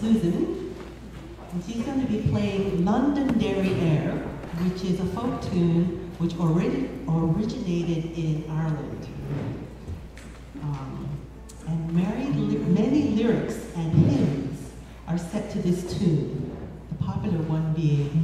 Susan, and she's going to be playing Londonderry Air, which is a folk tune which already originated in Ireland. Um, and many, lyrics and hymns are set to this tune, the popular one being